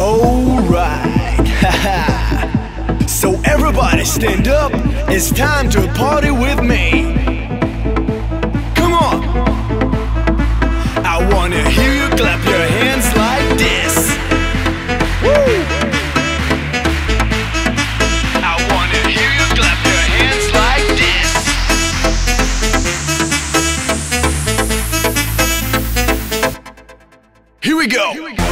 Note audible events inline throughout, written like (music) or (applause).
Alright, (laughs) so everybody stand up. It's time to party with me. Come on. I wanna hear you clap your hands like this. Woo! I wanna hear you clap your hands like this. Here we go. So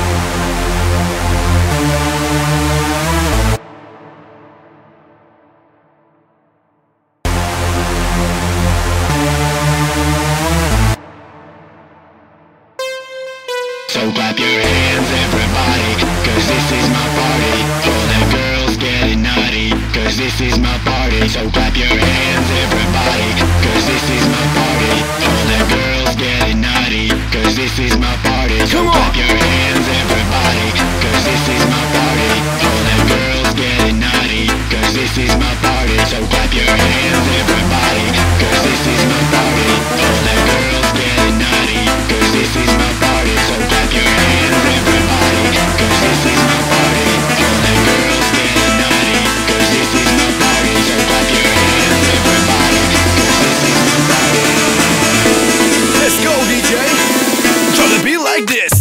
this is my party So clap your hands everybody, cause this is my party. All the girls getting naughty, cause this is my party So Come on. clap your like this.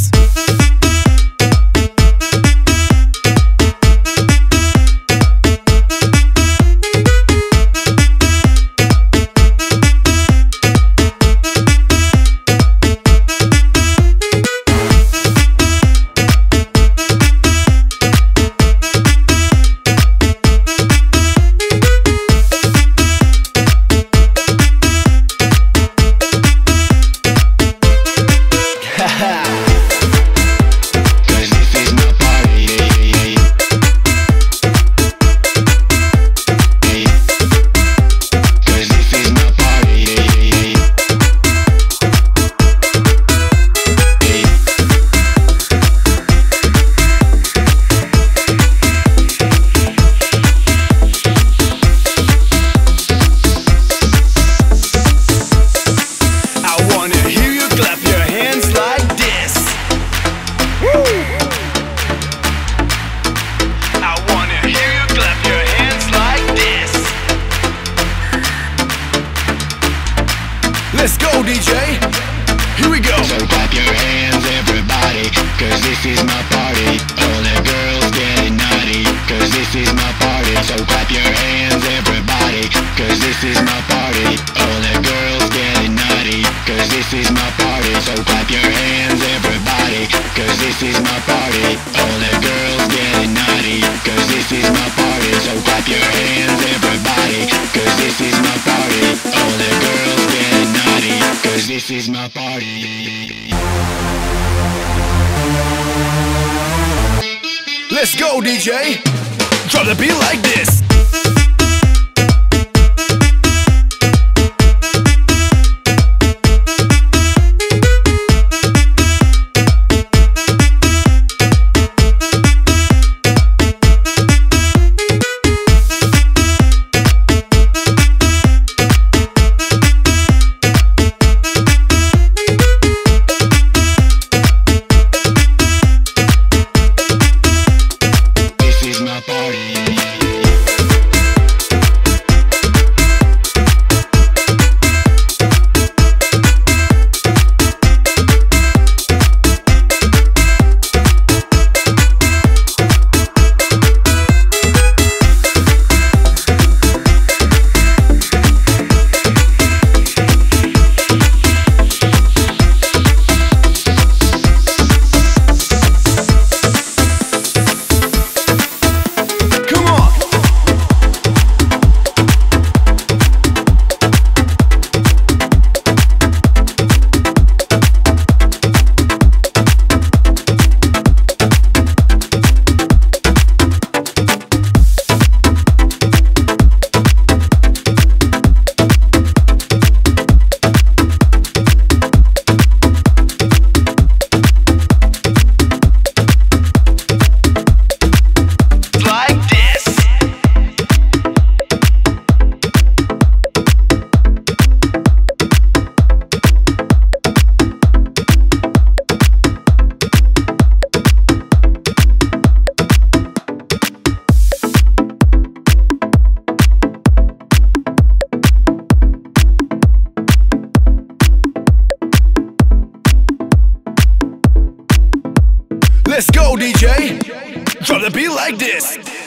Let's go, DJ. Here we go. So clap your hands everybody Cause this is my party. All the girls getting naughty Cause this is my party. So clap your hands everybody Cause this is my party. All the girls getting naughty Cause this is my party. So clap your hands everybody Cause this is my party. All the girls getting naughty Cause this is my party. So clap your hands this is my party Let's go, DJ. Drop the beat like this. Let's go, DJ. Drop the beat like this.